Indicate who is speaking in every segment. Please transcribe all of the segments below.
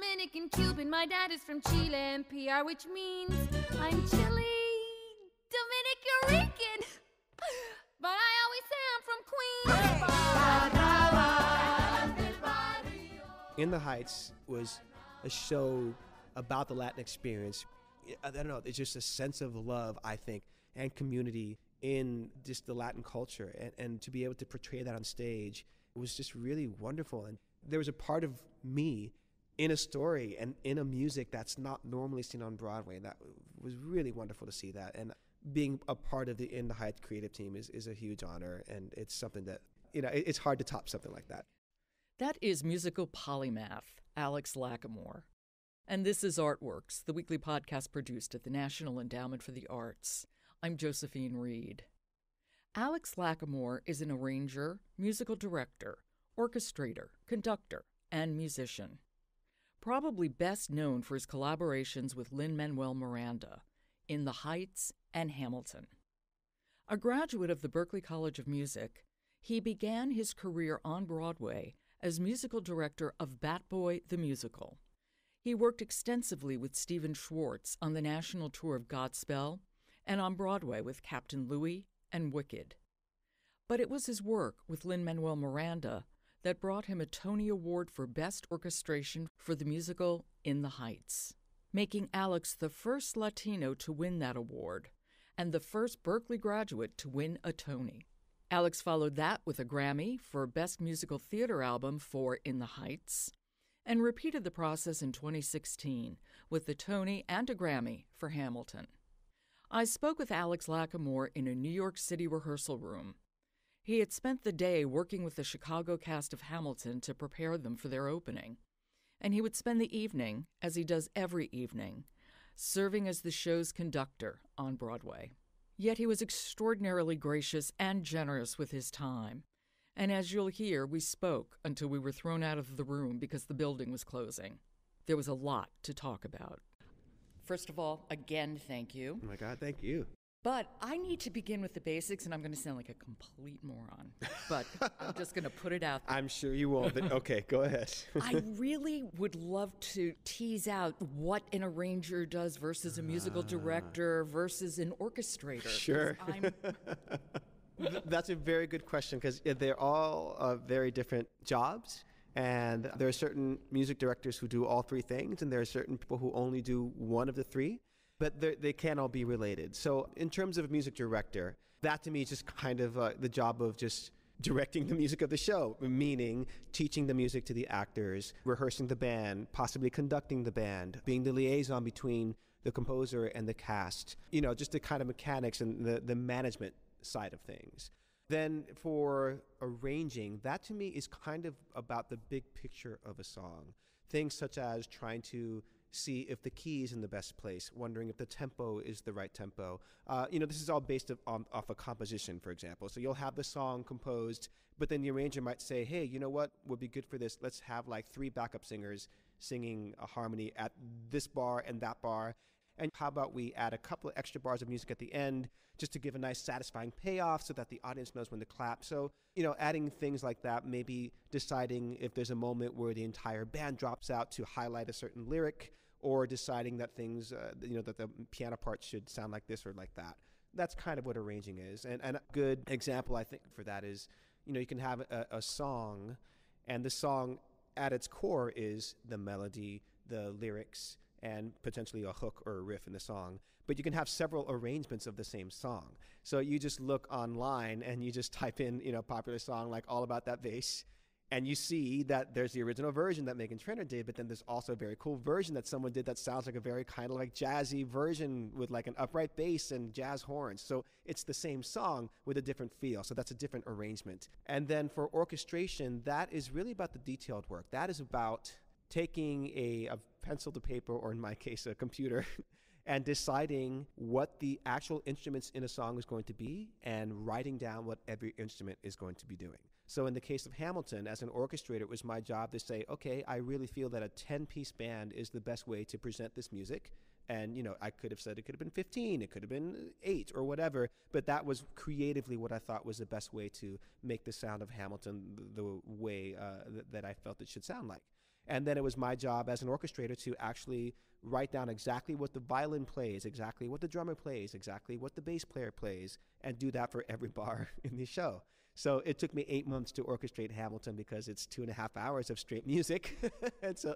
Speaker 1: Dominican, Cuban. My dad is from Chile and PR, which means I'm Chile, Dominican. But I always say I'm from Queens.
Speaker 2: In the Heights was a show about the Latin experience. I don't know, it's just a sense of love, I think, and community in just the Latin culture. And, and to be able to portray that on stage was just really wonderful. And there was a part of me in a story and in a music that's not normally seen on Broadway. And that was really wonderful to see that. And being a part of the In the Heights creative team is, is a huge honor. And it's something that, you know, it's hard to top something like that.
Speaker 3: That is musical polymath, Alex Lacamoire. And this is Artworks, the weekly podcast produced at the National Endowment for the Arts. I'm Josephine Reed. Alex Lacamoire is an arranger, musical director, orchestrator, conductor, and musician. Probably best known for his collaborations with Lin Manuel Miranda in The Heights and Hamilton. A graduate of the Berklee College of Music, he began his career on Broadway as musical director of Bat Boy the Musical. He worked extensively with Stephen Schwartz on the national tour of Godspell and on Broadway with Captain Louie and Wicked. But it was his work with Lin Manuel Miranda that brought him a Tony Award for Best Orchestration for the musical In the Heights, making Alex the first Latino to win that award and the first Berklee graduate to win a Tony. Alex followed that with a Grammy for Best Musical Theater Album for In the Heights and repeated the process in 2016 with the Tony and a Grammy for Hamilton. I spoke with Alex Lacamoire in a New York City rehearsal room. He had spent the day working with the Chicago cast of Hamilton to prepare them for their opening, and he would spend the evening, as he does every evening, serving as the show's conductor on Broadway. Yet he was extraordinarily gracious and generous with his time. And as you'll hear, we spoke until we were thrown out of the room because the building was closing. There was a lot to talk about. First of all, again, thank you.
Speaker 2: Oh my God, thank you.
Speaker 3: But I need to begin with the basics, and I'm going to sound like a complete moron. But I'm just going to put it out there.
Speaker 2: I'm sure you won't, but okay, go ahead.
Speaker 3: I really would love to tease out what an arranger does versus a musical director versus an orchestrator.
Speaker 2: Sure.
Speaker 3: I'm,
Speaker 2: That's a very good question because they're all uh, very different jobs. And there are certain music directors who do all three things, and there are certain people who only do one of the three, but they're- can all be related. So, in terms of a music director, that to me is just kind of uh, the job of just directing the music of the show, meaning teaching the music to the actors, rehearsing the band, possibly conducting the band, being the liaison between the composer and the cast. You know, just the kind of mechanics and the, the management side of things. Then for arranging, that to me is kind of about the big picture of a song. Things such as trying to see if the key is in the best place, wondering if the tempo is the right tempo. Uh, you know, this is all based of, on, off a composition, for example. So you'll have the song composed, but then the arranger might say, hey, you know what would be good for this? Let's have like three backup singers singing a harmony at this bar and that bar. And how about we add a couple of extra bars of music at the end just to give a nice satisfying payoff so that the audience knows when to clap? So, you know, adding things like that, maybe deciding if there's a moment where the entire band drops out to highlight a certain lyric or deciding that things, uh, you know, that the piano part should sound like this or like that. That's kind of what arranging is. And, and a good example, I think, for that is, you know, you can have a, a song, and the song at its core is the melody, the lyrics, and potentially a hook or a riff in the song. But you can have several arrangements of the same song. So you just look online and you just type in, you know, popular song like All About That Bass, and you see that there's the original version that Meghan Trainor did, but then there's also a very cool version that someone did that sounds like a very kind of like jazzy version with like an upright bass and jazz horns. So it's the same song with a different feel. So that's a different arrangement. And then for orchestration, that is really about the detailed work. That is about taking a, a pencil to paper, or in my case, a computer, and deciding what the actual instruments in a song is going to be and writing down what every instrument is going to be doing. So, in the case of Hamilton, as an orchestrator, it was my job to say, okay, I really feel that a 10 piece band is the best way to present this music. And, you know, I could have said it could have been 15, it could have been eight or whatever, but that was creatively what I thought was the best way to make the sound of Hamilton the, way uh, that I felt it should sound like. And then it was my job as an orchestrator to actually write down exactly what the violin plays, exactly what the drummer plays, exactly what the bass player plays, and do that for every bar in the show. So it took me eight months to orchestrate Hamilton because it's two and a half hours of straight music. and so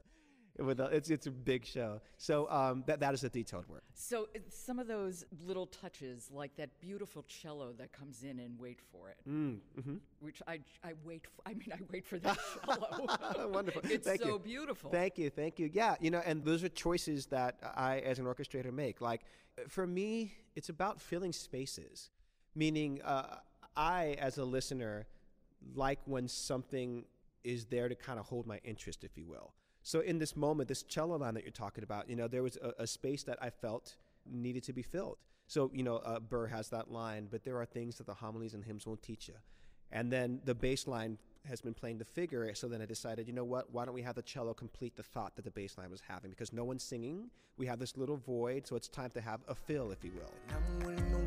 Speaker 2: with a, it's it's a big show. So um, that that is a detailed work.
Speaker 3: So some of those little touches, like that beautiful cello that comes in and wait for it,
Speaker 2: Mm, hmm
Speaker 3: which I I wait. For, I mean, I wait for that cello.
Speaker 2: Wonderful.
Speaker 3: It's
Speaker 2: Thank
Speaker 3: so
Speaker 2: you.
Speaker 3: beautiful.
Speaker 2: Thank you, thank you. Yeah, you know, and those are choices that I, as an orchestrator, make. Like, for me, it's about filling spaces, meaning uh, I, as a listener, like when something is there to kind of hold my interest, if you will. So in this moment, this cello line that you're talking about, you know, there was a, a space that I felt needed to be filled. So, you know, uh, Burr has that line, but there are things that the homilies and hymns won't teach you. And then the bass line has been playing the figure, so then I decided, you know what, why don't we have the cello complete the thought that the bass line was having? Because no one's singing, we have this little void, so it's time to have a fill, if you will.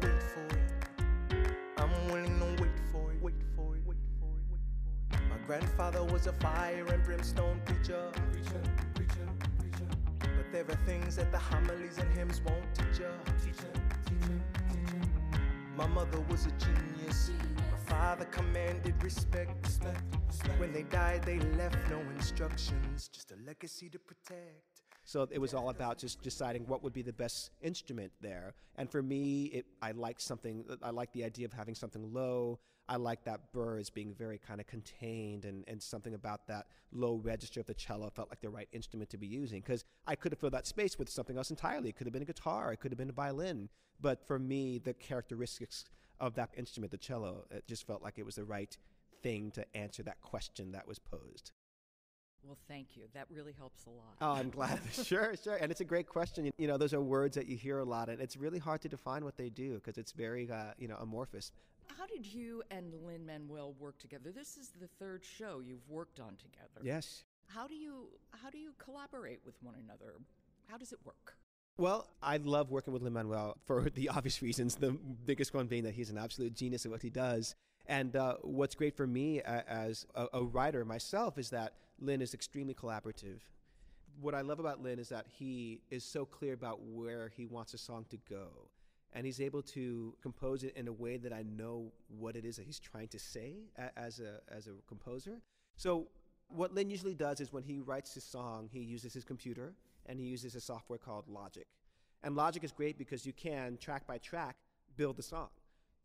Speaker 4: Grandfather was a fire and brimstone preacher. Preacher, preacher, preacher. But there are things that the homilies and hymns won't teach ya. Teacher, teacher, teacher. My mother was a genius. My father commanded respect. respect, respect. When they died, they left no instructions, just a legacy to protect.
Speaker 2: So it was all about just deciding what would be the best instrument there. And for me, it, I liked something, I like the idea of having something low. I like that burr as being very kind of contained and, and something about that low register of the cello felt like the right instrument to be using. Because I could have filled that space with something else entirely. It could have been a guitar, it could have been a violin. But for me, the characteristics of that instrument, the cello, it just felt like it was the right thing to answer that question that was posed.
Speaker 3: Well, thank you. That really helps a lot.
Speaker 2: Oh, I'm glad. sure, sure. And it's a great question. You- know, those are words that you hear a lot, and it's really hard to define what they do because it's very, uh, you know, amorphous.
Speaker 3: How did you and Lin Manuel work together? This is the third show you've worked on together.
Speaker 2: Yes.
Speaker 3: How do you how do you collaborate with one another? How does it work?
Speaker 2: Well, I love working with Lin Manuel for the obvious reasons. The biggest one being that he's an absolute genius at what he does. And uh, what's great for me uh, as a, a writer myself is that Lin is extremely collaborative. What I love about Lin is that he is so clear about where he wants a song to go. And he's able to compose it in a way that I know what it is that he's trying to say as a, as a composer. So, what Lin usually does is when he writes his song, he uses his computer and he uses a software called Logic. And Logic is great because you can, track by track, build the song,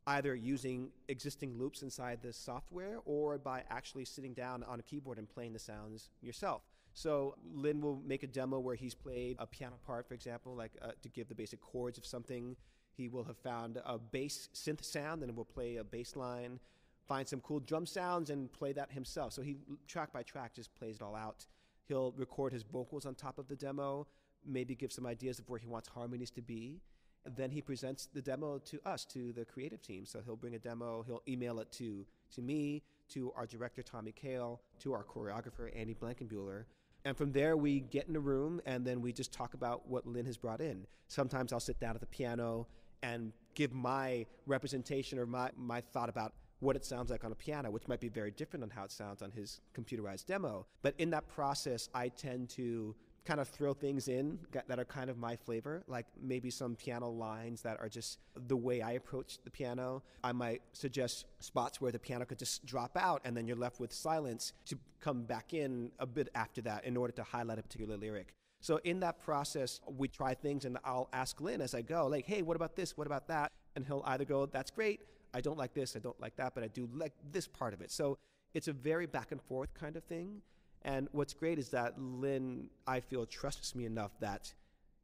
Speaker 2: either using existing loops inside the software or by actually sitting down on a keyboard and playing the sounds yourself. So Lin will make a demo where he's played a piano part, for example, like uh, to give the basic chords of something. He will have found a bass synth sound and will play a bass line, find some cool drum sounds and play that himself. So he, track by track, just plays it all out. He'll record his vocals on top of the demo, maybe give some ideas of where he wants harmonies to be. Then he presents the demo to us, to the creative team. So he'll bring a demo, he'll email it to, to me, to our director, Tommy Kail, to our choreographer, Andy Blankenbuehler. And from there, we get in a room and then we just talk about what Lin has brought in. Sometimes I'll sit down at the piano and give my representation or my, my thought about what it sounds like on a piano, which might be very different on how it sounds on his computerized demo. But in that process, I tend to kind of throw things in that are kind of my flavor, like maybe some piano lines that are just the way I approach the piano. I might suggest spots where the piano could just drop out and then you're left with silence to come back in a bit after that in order to highlight a particular lyric. So in that process, we try things and I'll ask Lin as I go, like, hey, what about this? What about that? And he'll either go, that's great. I don't like this. I don't like that, but I do like this part of it. So it's a very back and forth kind of thing. And what's great is that Lin, I feel, trusts me enough that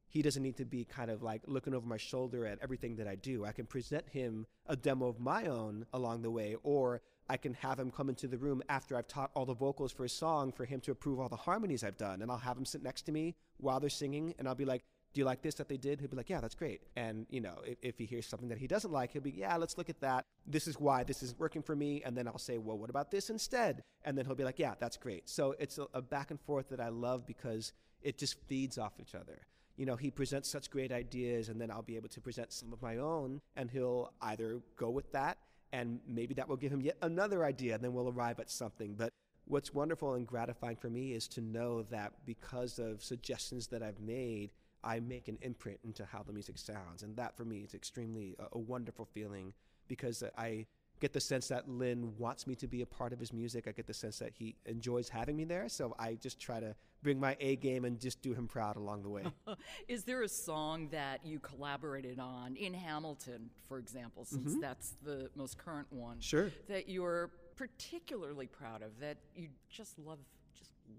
Speaker 2: he doesn't need to be kind of like looking over my shoulder at everything that I do. I can present him a demo of my own along the way, or I can have him come into the room after I've taught all the vocals for a song for him to approve all the harmonies I've done. And I'll have him sit next to me while they're singing, and I'll be like, do you like this that they did? He'll be like, yeah, that's great. And, you know, if, if he hears something that he doesn't like, he'll be, yeah, let's look at that. This is why this is working for me. And then I'll say, well, what about this instead? And then he'll be like, yeah, that's great. So it's a, a back and forth that I love because it just feeds off each other. You know, he presents such great ideas, and then I'll be able to present some of my own, and he'll either go with that, and maybe that will give him yet another idea, and then we'll arrive at something. But what's wonderful and gratifying for me is to know that because of suggestions that I've made, I make an imprint into how the music sounds. And that for me is extremely a, a wonderful feeling because I get the sense that Lin wants me to be a part of his music. I get the sense that he enjoys having me there. So I just try to bring my A game and just do him proud along the way.
Speaker 3: Is there a song that you collaborated on in Hamilton, for example, since that's the most current one?
Speaker 2: Mm-hmm. Sure.
Speaker 3: That you're particularly proud of, that you just love,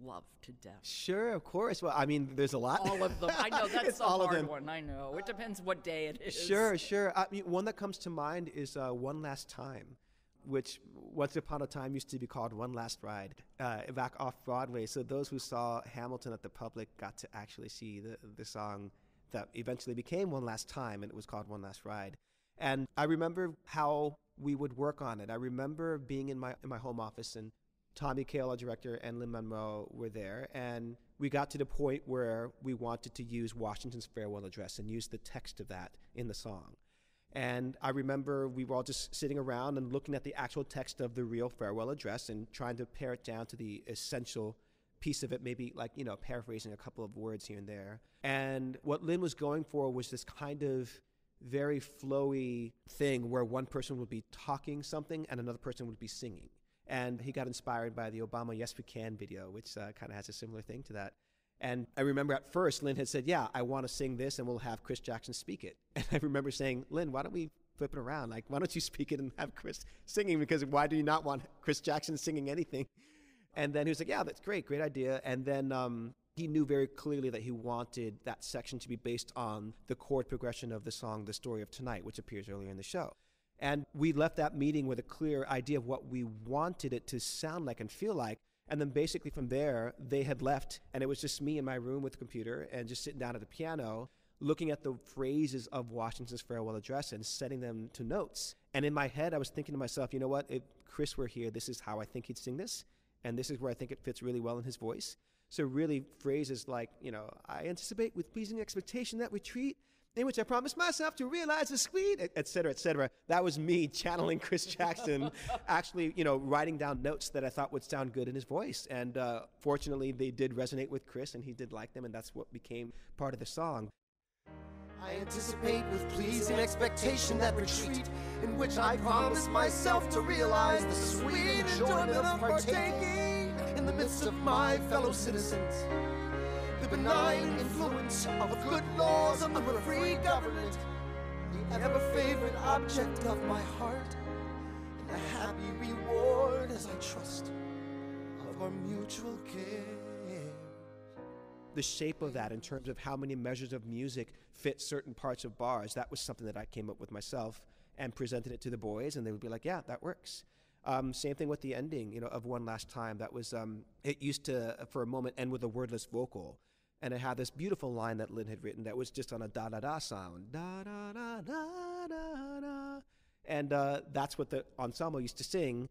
Speaker 3: love to death.
Speaker 2: Sure, of course. Well, I mean, there's a lot.
Speaker 3: All of them. I know that's the
Speaker 2: all of
Speaker 3: hard
Speaker 2: them.
Speaker 3: one. I know. It depends what day it is.
Speaker 2: Sure, sure. I mean, one that comes to mind is uh, One Last Time, which once upon a time used to be called One Last Ride, uh, back off Broadway. So those who saw Hamilton at the public got to actually see the, the song that eventually became One Last Time, and it was called One Last Ride. And I remember how we would work on it. I remember being in my in my home office and Tommy Kail, our director, and Lin Manuel were there, and we got to the point where we wanted to use Washington's farewell address and use the text of that in the song. And I remember we were all just sitting around and looking at the actual text of the real farewell address and trying to pare it down to the essential piece of it, maybe like, you know, paraphrasing a couple of words here and there. And what Lin was going for was this kind of very flowy thing where one person would be talking something and another person would be singing. And he got inspired by the Obama Yes We Can video, which uh, kind of has a similar thing to that. And I remember at first Lin had said, Yeah, I want to sing this and we'll have Chris Jackson speak it. And I remember saying, Lin, why don't we flip it around? Like, why don't you speak it and have Chris singing? Because why do you not want Chris Jackson singing anything? And then he was like, Yeah, that's great, great idea. And then um, he knew very clearly that he wanted that section to be based on the chord progression of the song The Story of Tonight, which appears earlier in the show. And we left that meeting with a clear idea of what we wanted it to sound like and feel like. And then basically from there, they had left, and it was just me in my room with the computer and just sitting down at the piano, looking at the phrases of Washington's farewell address and setting them to notes. And in my head, I was thinking to myself, you know what? If Chris were here, this is how I think he'd sing this, and this is where I think it fits really well in his voice. So really, phrases like, you know, I anticipate with pleasing expectation that retreat in which I promised myself to realize the sweet, et- et cetera, et cetera. That was me channeling Chris Jackson, actually, you know, writing down notes that I thought would sound good in his voice. And uh, fortunately, they did resonate with Chris, and he did like them, and that's what became part of the song.
Speaker 4: I anticipate with pleasing expectation that retreat in which I promise myself to realize the sweet enjoyment of partaking in the midst of my fellow citizens. The benign influence of good laws under a free government, the ever favorite object of my heart, and the happy reward as I trust of our mutual care.
Speaker 2: the shape of that in terms of how many measures of music fit certain parts of bars, that was something that I came up with myself and presented it to the boys, and they would be like, "Yeah, that works." Um, same thing with the ending, you know, of One Last Time. That was um, it used to for a moment end with a wordless vocal, and it had this beautiful line that Lin had written that was just on a da da da sound, da da da da da da, and uh, that's what the ensemble used to sing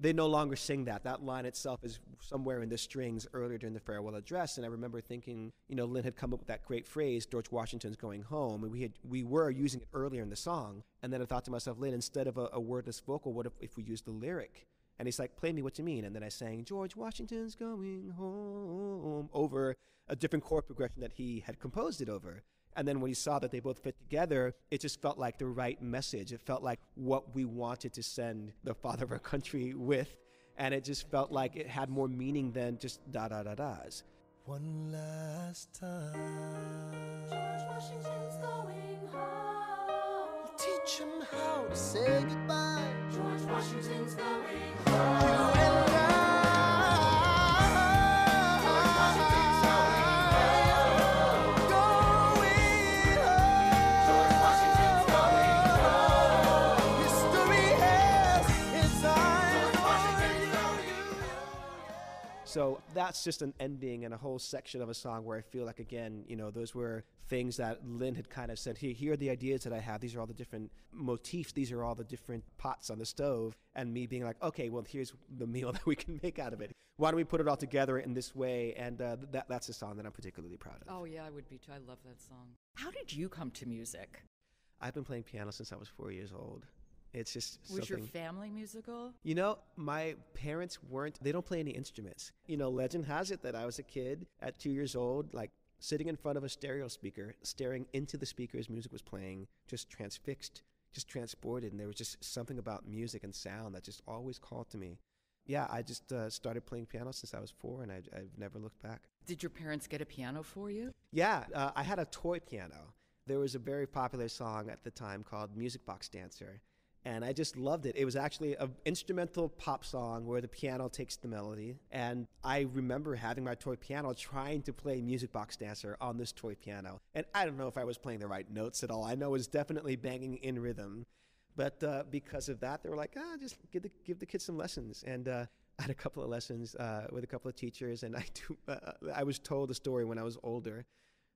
Speaker 2: they no longer sing that. That line itself is somewhere in the strings earlier during the farewell address. And I remember thinking, you know, Lin had come up with that great phrase, George Washington's going home. And we had we were using it earlier in the song. And then I thought to myself, Lin, instead of a, a wordless vocal, what if, if we used the lyric? And he's like, play me what you mean. And then I sang, George Washington's going home over a different chord progression that he had composed it over. And then when he saw that they both fit together, it just felt like the right message. It felt like what we wanted to send the father of our country with. And it just felt like it had more meaning than just da da da da's.
Speaker 4: One last time.
Speaker 1: George Washington's going home.
Speaker 4: Teach him how to say goodbye.
Speaker 1: George Washington's going
Speaker 2: that's just an ending and a whole section of a song where I feel like, again, you know, those were things that Lin had kind of said, here, here are the ideas that I have. These are all the different motifs. These are all the different pots on the stove. And me being like, okay, well, here's the meal that we can make out of it. Why don't we put it all together in this way? And uh, that, that's a song that I'm particularly proud of.
Speaker 3: Oh, yeah, I would be too. I love that song. How did you come to music?
Speaker 2: I've been playing piano since I was four years old. It's just
Speaker 3: Was your family musical?
Speaker 2: You know, my parents weren't, they don't play any instruments. You know, legend has it that I was a kid at two years old, like sitting in front of a stereo speaker, staring into the speaker as music was playing, just transfixed, just transported. And there was just something about music and sound that just always called to me. Yeah, I just uh, started playing piano since I was four and I, I've never looked back.
Speaker 3: Did your parents get a piano for you?
Speaker 2: Yeah, uh, I had a toy piano. There was a very popular song at the time called Music Box Dancer. And I just loved it. It was actually an instrumental pop song where the piano takes the melody. And I remember having my toy piano trying to play Music Box Dancer on this toy piano. And I don't know if I was playing the right notes at all. I know it was definitely banging in rhythm. But uh, because of that, they were like, ah, just give the, give the kids some lessons. And uh, I had a couple of lessons uh, with a couple of teachers. And I, do, uh, I was told a story when I was older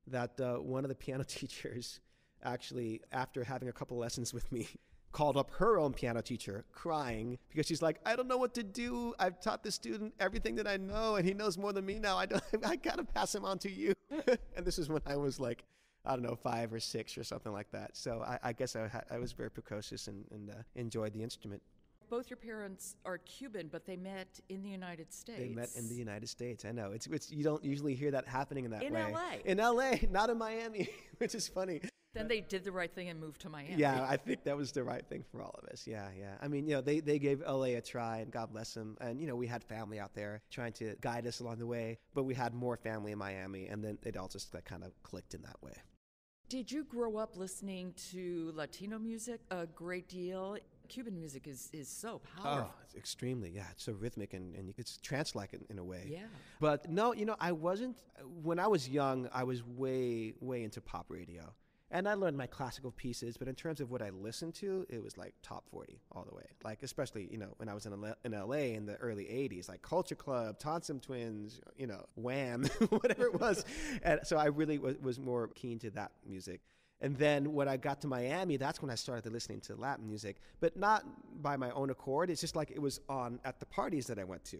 Speaker 2: that uh, one of the piano teachers actually, after having a couple of lessons with me, called up her own piano teacher crying because she's like, I don't know what to do. I've taught this student everything that I know, and he knows more than me now. I, don't, I gotta pass him on to you. and this is when I was like, I don't know, five or six or something like that. So I, I guess I, ha- I was very precocious and, and uh, enjoyed the instrument.
Speaker 3: Both your parents are Cuban, but they met in the United States.
Speaker 2: They met in the United States. I know. It's, it's you don't usually hear that happening in that
Speaker 3: In
Speaker 2: way.
Speaker 3: LA.
Speaker 2: In LA, not in Miami, which is funny.
Speaker 3: Then they did the right thing and moved to Miami.
Speaker 2: Yeah, I think that was the right thing for all of us. Yeah, yeah. I mean, you know, they, they gave LA a try, and God bless them. And, you know, we had family out there trying to guide us along the way, but we had more family in Miami, and then it all just like, kind of clicked in that way.
Speaker 3: Did you grow up listening to Latino music a great deal? Cuban music is, is so powerful.
Speaker 2: Oh, it's extremely, yeah. It's so rhythmic and, and it's trance like in, in a way.
Speaker 3: Yeah.
Speaker 2: But no, you know, I wasn't, when I was young, I was way, way into pop radio. And I learned my classical pieces, but in terms of what I listened to, it was like top 40 all the way. Like, especially, you know, when I was in, L- in LA in the early 80s, like Culture Club, Thompson Twins, you know, Wham, whatever it was. and so I really was, was more keen to that music. And then when I got to Miami, that's when I started listening to Latin music, but not by my own accord. It's just like it was on at the parties that I went to.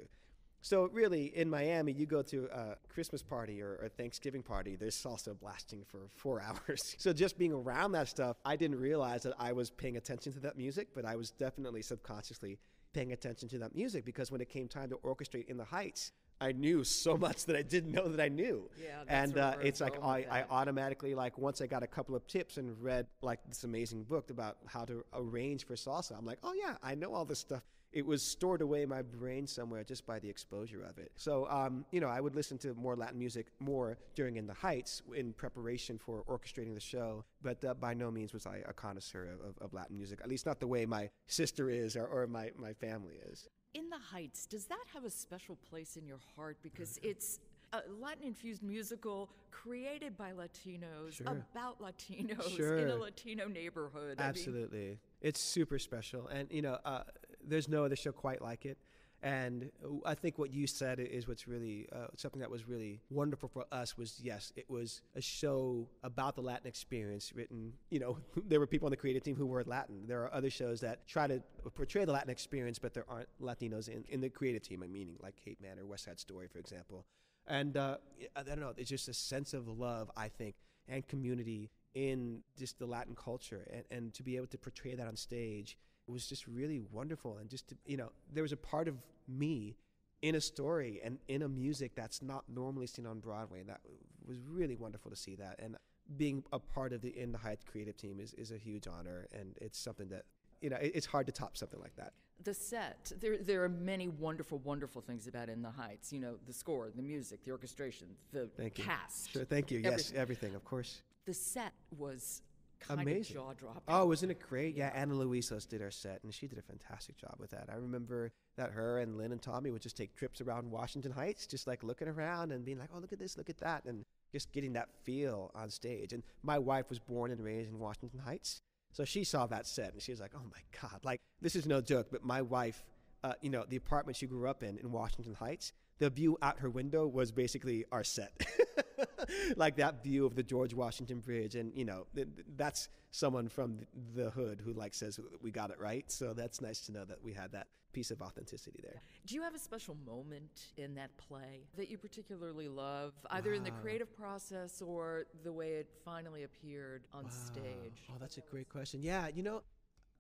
Speaker 2: So really, in Miami, you go to a Christmas party or a Thanksgiving party, there's salsa blasting for four hours. So just being around that stuff, I didn't realize that I was paying attention to that music, but I was definitely subconsciously paying attention to that music because when it came time to orchestrate in the Heights, I knew so much that I didn't know that I knew.
Speaker 3: Yeah, that's
Speaker 2: and uh, it's like I, I automatically like once I got a couple of tips and read like this amazing book about how to arrange for salsa. I'm like, oh yeah, I know all this stuff. It was stored away in my brain somewhere just by the exposure of it. So um, you know, I would listen to more Latin music more during In the Heights in preparation for orchestrating the show. But uh, by no means was I a connoisseur of, of, of Latin music. At least not the way my sister is or, or my my family is.
Speaker 3: In the Heights, does that have a special place in your heart? Because it's a Latin infused musical created by Latinos
Speaker 2: Sure.
Speaker 3: about Latinos in a Latino neighborhood. I mean,
Speaker 2: Absolutely. it's super special. And, you know, uh, there's no other show quite like it. And I think what you said is what's really uh, something that was really wonderful for us was yes, it was a show about the Latin experience written. You know, there were people on the creative team who were Latin. There are other shows that try to portray the Latin experience, but there aren't Latinos in, in the creative team. I meaning like Capeman or West Side Story, for example. And uh, I don't know, it's just a sense of love, I think, and community in just the Latin culture, and, and to be able to portray that on stage was just really wonderful. And just to, you know, there was a part of me in a story and in a music that's not normally seen on Broadway. And that was really wonderful to see that. And being a part of the In the Heights creative team is, is a huge honor. And it's something that, you know, it's hard to top something like that.
Speaker 3: The set, there, there are many wonderful, wonderful things about In the Heights. You know, the score, the music, the orchestration, the
Speaker 2: Thank you.
Speaker 3: cast.
Speaker 2: Sure, thank you. Yes,
Speaker 3: everything.
Speaker 2: everything, of course.
Speaker 3: The set was kind
Speaker 2: Amazing.
Speaker 3: of jaw dropping.
Speaker 2: Oh, wasn't it great? Yeah, Anna Louizos did our set, and she did a fantastic job with that. I remember that her and Lin and Tommy would just take trips around Washington Heights, just like looking around and being like, oh, look at this, look at that, and just getting that feel on stage. And my wife was born and raised in Washington Heights, so she saw that set, and she was like, oh my God, like, this is no joke, but my wife, uh, you know, the apartment she grew up in in Washington Heights, the view out her window was basically our set. like that view of the George Washington Bridge. And, you know, th- th- that's someone from the hood who like says we got it right. So that's nice to know that we had that piece of authenticity there.
Speaker 3: Do you have a special moment in that play that you particularly love, either in the creative process or the way it finally appeared on stage?
Speaker 2: Oh, that's a great question. Yeah, you know,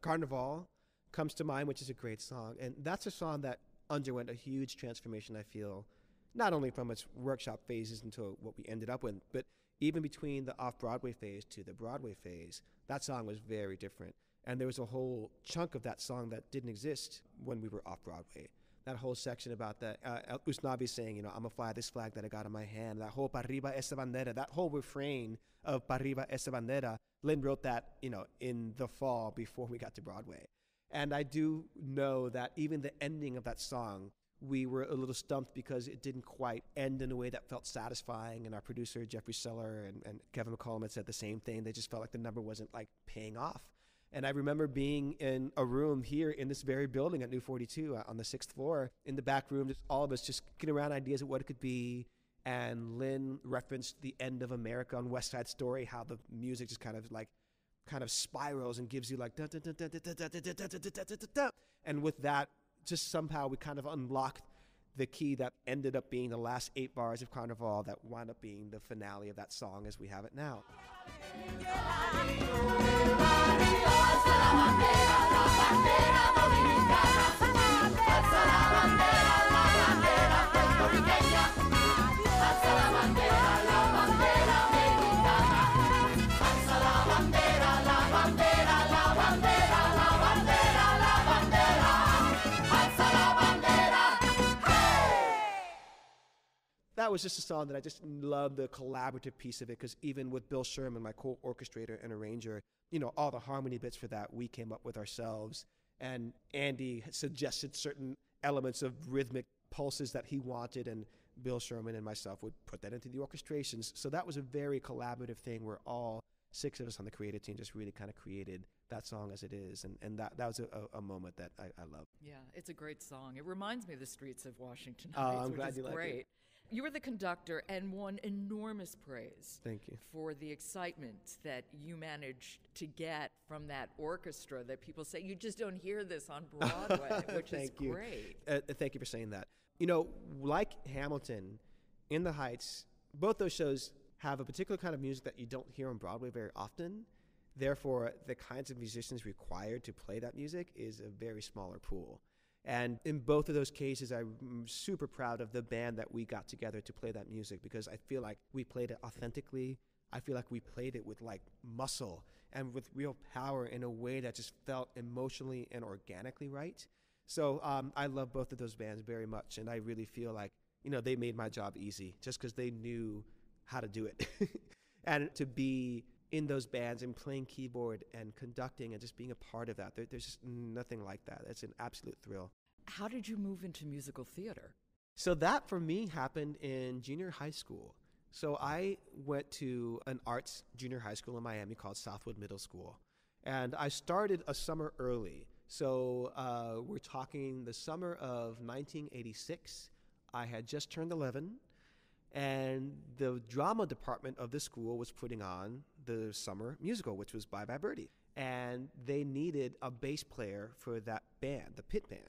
Speaker 2: Carnival comes to mind, which is a great song. And that's a song that underwent a huge transformation, I feel, not only from its workshop phases into what we ended up with, but even between the off Broadway phase to the Broadway phase, that song was very different. And there was a whole chunk of that song that didn't exist when we were off Broadway. That whole section about that, uh, Usnavi saying, you know, I'm gonna fly this flag that I got in my hand. That whole Parriba esa bandera, that whole refrain of Parriba esa bandera, Lin wrote that, you know, in the fall before we got to Broadway. And I do know that even the ending of that song we were a little stumped because it didn't quite end in a way that felt satisfying. And our producer, Jeffrey Seller, and, and Kevin McCollum had said the same thing. They just felt like the number wasn't like paying off. And I remember being in a room here in this very building at New 42 uh, on the sixth floor, in the back room, just all of us just kicking around ideas of what it could be. And Lin referenced the end of America on West Side Story, how the music just kind of like kind of spirals and gives you like and with that just somehow we kind of unlocked the key that ended up being the last eight bars of Carnival that wound up being the finale of that song as we have it now. That was just a song that I just loved the collaborative piece of it because even with Bill Sherman, my co-orchestrator and arranger, you know, all the harmony bits for that we came up with ourselves. And Andy suggested certain elements of rhythmic pulses that he wanted, and Bill Sherman and myself would put that into the orchestrations. So that was a very collaborative thing where all six of us on the creative team just really kind of created that song as it is. And, and that, that was a, a, moment that I, I love.
Speaker 3: Yeah, it's a great song. It reminds me of the streets of Washington
Speaker 2: oh, I'm
Speaker 3: which
Speaker 2: glad
Speaker 3: is
Speaker 2: you like
Speaker 3: great.
Speaker 2: it.
Speaker 3: You were the conductor and won enormous praise.
Speaker 2: Thank you.
Speaker 3: For the excitement that you managed to get from that orchestra that people say you just don't hear this on Broadway, which is
Speaker 2: you.
Speaker 3: great.
Speaker 2: Uh, thank you for saying that. You know, like Hamilton, In the Heights, both those shows have a particular kind of music that you don't hear on Broadway very often. Therefore, the kinds of musicians required to play that music is a very smaller pool. And in both of those cases, I'm super proud of the band that we got together to play that music because I feel like we played it authentically. I feel like we played it with like muscle and with real power in a way that just felt emotionally and organically right. So um, I love both of those bands very much, and I really feel like you know they made my job easy just because they knew how to do it, and to be in those bands and playing keyboard and conducting and just being a part of that. There, there's just nothing like that. It's an absolute thrill.
Speaker 3: How did you move into musical theater?
Speaker 2: So that for me happened in junior high school. So I went to an arts junior high school in Miami called Southwood Middle School. And I started a summer early. So uh, we're talking the summer of 1986. I had just turned 11 and the drama department of the school was putting on the summer musical, which was Bye Bye Birdie. And they needed a bass player for that band, the pit band.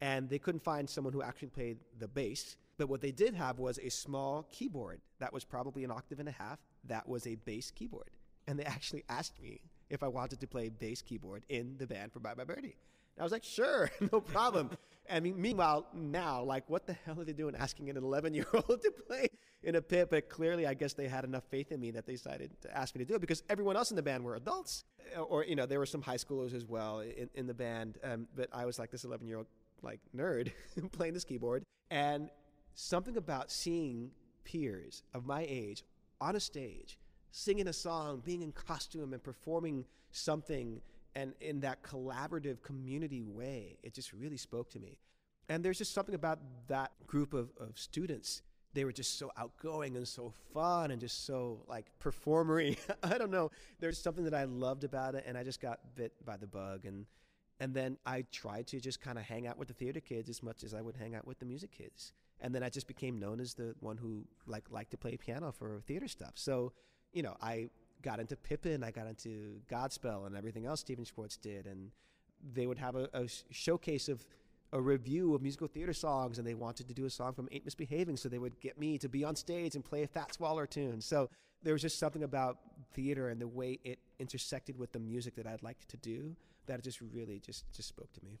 Speaker 2: And they couldn't find someone who actually played the bass. But what they did have was a small keyboard that was probably an octave and a half. That was a bass keyboard. And they actually asked me if I wanted to play bass keyboard in the band for Bye Bye Birdie. And I was like, sure, no problem. Mean, meanwhile, now, like, what the hell are they doing asking an 11 year old to play in a pit? But clearly, I guess they had enough faith in me that they decided to ask me to do it because everyone else in the band were adults. Uh, or, you know, there were some high schoolers as well in, in the band. Um, but I was like this 11 year old, like, nerd playing this keyboard. And something about seeing peers of my age on a stage singing a song, being in costume, and performing something and in that collaborative community way, it just really spoke to me. And there's just something about that group of, of students. They were just so outgoing and so fun and just so like performery. I don't know. There's something that I loved about it, and I just got bit by the bug. And and then I tried to just kind of hang out with the theater kids as much as I would hang out with the music kids. And then I just became known as the one who like liked to play piano for theater stuff. So, you know, I got into Pippin, I got into Godspell, and everything else Stephen Schwartz did. And they would have a, a showcase of a revue of musical theater songs, and they wanted to do a song from Ain't Misbehaving, so they would get me to be on stage and play a Fats Waller tune. So there was just something about theater and the way it intersected with the music that I'd liked to do that just really just just spoke to me.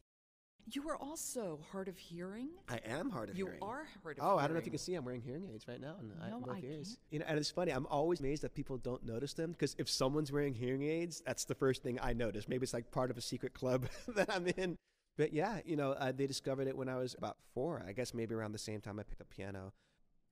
Speaker 3: You are also hard of hearing.
Speaker 2: I am hard of
Speaker 3: you
Speaker 2: hearing.
Speaker 3: You are hard of
Speaker 2: Oh,
Speaker 3: hearing.
Speaker 2: I don't know if you can see. I'm wearing hearing aids right now, and
Speaker 3: No, I
Speaker 2: ears.
Speaker 3: can't.
Speaker 2: You know, and it's funny. I'm always amazed that people don't notice them because if someone's wearing hearing aids, that's the first thing I notice. Maybe it's like part of a secret club that I'm in. But yeah, you know, uh, they discovered it when I was about four. I guess maybe around the same time I picked up piano.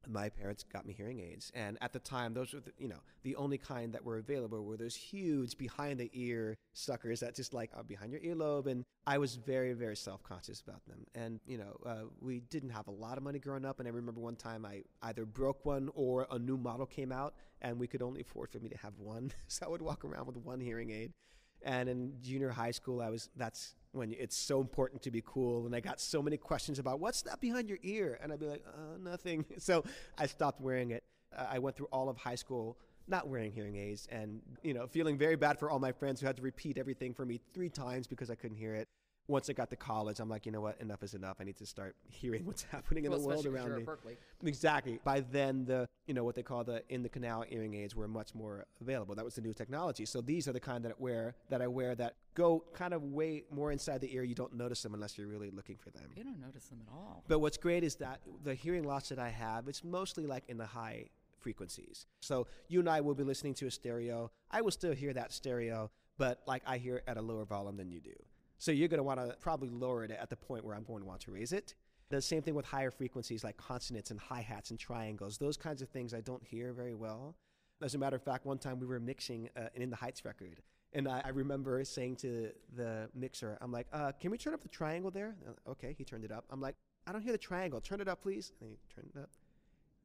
Speaker 2: My parents got me hearing aids, and at the time, those were the, you know the only kind that were available were those huge behind the ear suckers that just like are behind your earlobe, and I was very very self conscious about them. And you know, uh, we didn't have a lot of money growing up, and I remember one time I either broke one or a new model came out, and we could only afford for me to have one, so I would walk around with one hearing aid. And in junior high school, I was that's when it's so important to be cool. And I got so many questions about what's that behind your ear, and I'd be like, uh, nothing. So I stopped wearing it. I went through all of high school not wearing hearing aids, and you know, feeling very bad for all my friends who had to repeat everything for me three times because I couldn't hear it. Once I got to college, I'm like, you know what? Enough is enough. I need to start hearing what's happening in
Speaker 3: well,
Speaker 2: the world around me.
Speaker 3: Berklee.
Speaker 2: Exactly. By then, the you know what they call the in the canal earring aids were much more available. That was the new technology. So these are the kind that I wear that I wear that go kind of way more inside the ear. You don't notice them unless you're really looking for them.
Speaker 3: You don't notice them at all.
Speaker 2: But what's great is that the hearing loss that I have, it's mostly like in the high frequencies. So you and I will be listening to a stereo. I will still hear that stereo, but like I hear it at a lower volume than you do. So you're going to want to probably lower it at the point where I'm going to want to raise it. The same thing with higher frequencies like consonants and hi hats and triangles. Those kinds of things I don't hear very well. As a matter of fact, one time we were mixing uh, an In the Heights record, and I, I remember saying to the mixer, I'm like, uh, can we turn up the triangle there? Okay, he turned it up. I'm like, I don't hear the triangle. Turn it up, please. And he turned it up.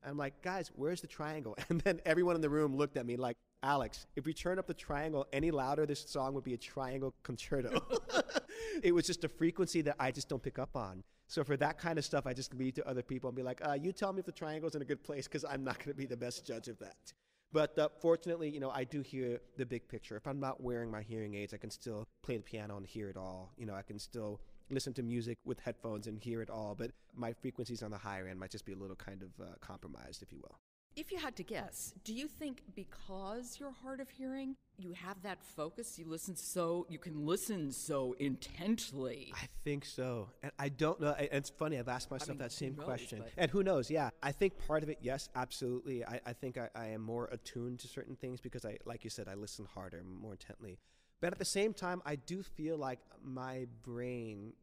Speaker 2: I'm like, guys, where's the triangle? And then everyone in the room looked at me like, Alex, if we turn up the triangle any louder, this song would be a triangle concerto. it was just a frequency that I just don't pick up on. So for that kind of stuff, I just leave to other people and be like, uh, you tell me if the triangle's in a good place because I'm not going to be the best judge of that. But uh, fortunately, you know, I do hear the big picture. If I'm not wearing my hearing aids, I can still play the piano and hear it all. You know, I can still listen to music with headphones and hear it all. But my frequencies on the higher end might just be a little kind of uh, compromised, if you will.
Speaker 3: If you had to guess, do you think because you're hard of hearing, you have that focus? You listen so you can listen so intently.
Speaker 2: I think so. And I don't know. And it's funny, I've asked myself
Speaker 3: mean,
Speaker 2: that same
Speaker 3: knows,
Speaker 2: question.
Speaker 3: but-
Speaker 2: And who knows? Yeah. I think part of it, yes, absolutely. I, I think I, I am more attuned to certain things because I, like you said, I listen harder, more intently. But at the same time, I do feel like my brain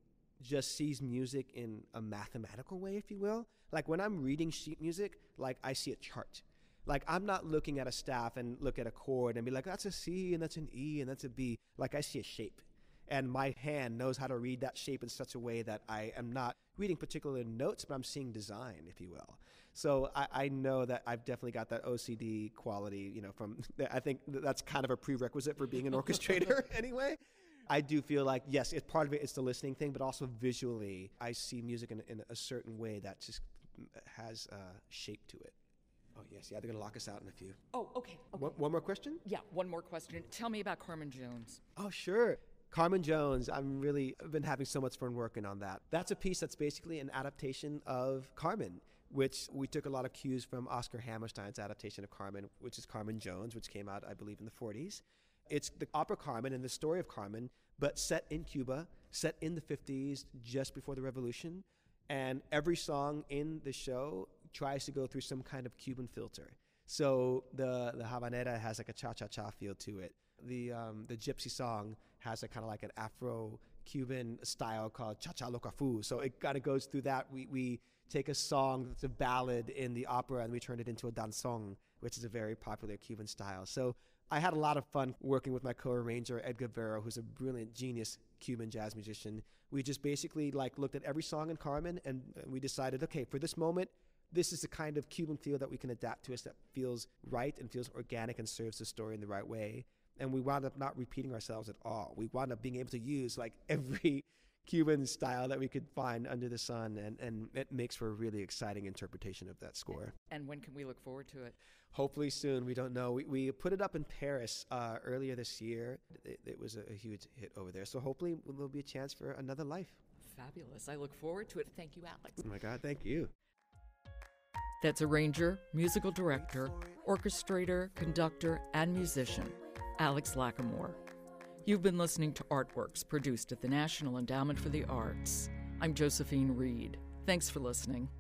Speaker 2: just sees music in a mathematical way, if you will. Like when I'm reading sheet music, like I see a chart. Like I'm not looking at a staff and look at a chord and be like, that's a C and that's an E and that's a B. Like I see a shape. And my hand knows how to read that shape in such a way that I am not reading particular notes, but I'm seeing design, if you will. So I, I know that I've definitely got that OCD quality, you know, from, I think that's kind of a prerequisite for being an orchestrator anyway. I do feel like, yes, it's part of it is the listening thing, but also visually, I see music in, in a certain way that just has uh, shape to it. Oh, yes, yeah, they're going to lock us out in a few.
Speaker 3: Oh, okay. okay.
Speaker 2: One, one more question?
Speaker 3: Yeah, one more question. Tell me about Carmen Jones.
Speaker 2: Oh, sure. Carmen Jones, I'm really I've been having so much fun working on that. That's a piece that's basically an adaptation of Carmen, which we took a lot of cues from Oscar Hammerstein's adaptation of Carmen, which is Carmen Jones, which came out, I believe, in the 40s. It's the opera Carmen and the story of Carmen, but set in Cuba, set in the 50s, just before the revolution. And every song in the show tries to go through some kind of Cuban filter. So the the habanera has like a cha cha cha feel to it. The um, the gypsy song has a kind of like an Afro Cuban style called cha cha loca fu. So it kind of goes through that. We we take a song that's a ballad in the opera and we turn it into a danzón, which is a very popular Cuban style. So I had a lot of fun working with my co-arranger Edgar Vero, who's a brilliant genius Cuban jazz musician. We just basically like looked at every song in Carmen and and we decided, okay, for this moment, this is the kind of Cuban feel that we can adapt to us that feels right and feels organic and serves the story in the right way. And we wound up not repeating ourselves at all. We wound up being able to use like every Cuban style that we could find under the sun, and, and it makes for a really exciting interpretation of that score.
Speaker 3: And when can we look forward to it?
Speaker 2: Hopefully soon. We don't know. We, we put it up in Paris uh, earlier this year. It, it was a, a huge hit over there. So hopefully there'll be a chance for another life.
Speaker 3: Fabulous. I look forward to it. Thank you, Alex.
Speaker 2: Oh my God, thank you.
Speaker 3: That's arranger, musical director, orchestrator, conductor, and musician, Alex Lacamoire. You've been listening to Artworks produced at the National Endowment for the Arts. I'm Josephine Reed. Thanks for listening.